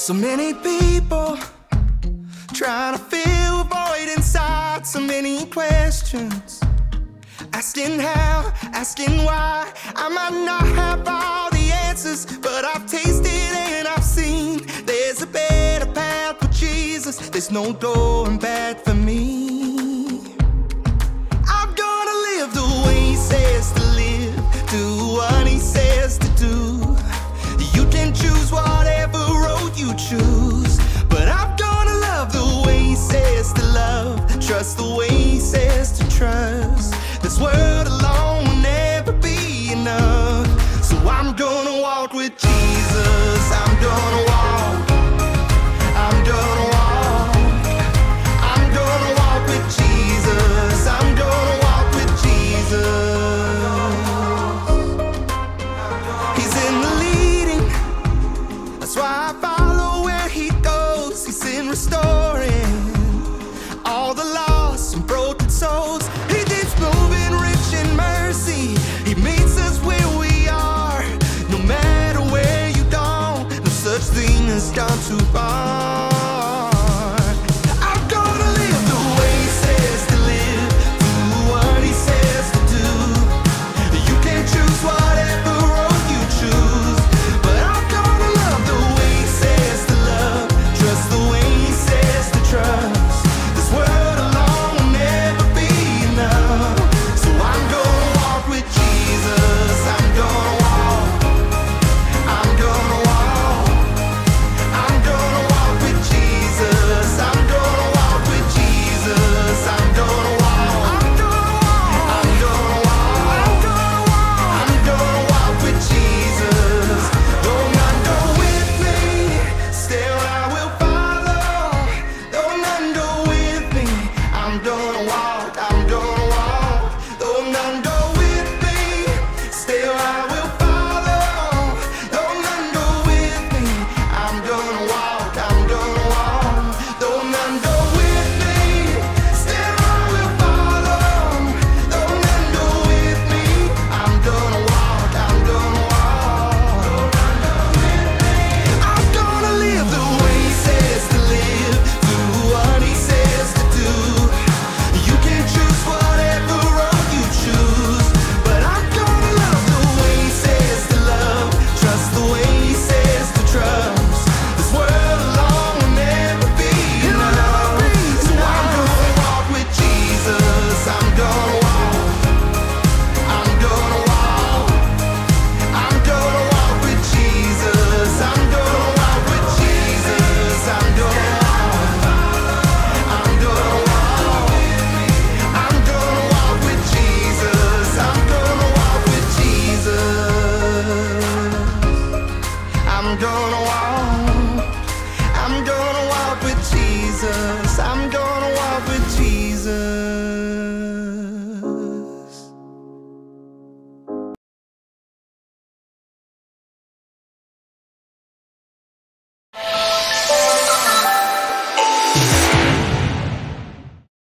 So many people trying to fill a void inside. So many questions. Asking how, asking why. I might not have all the answers, but I've tasted and I've seen. There's a better path with Jesus. There's no going back for me. I'm gonna live the way He says to with Jesus. things start to fall I'm gonna walk with Jesus.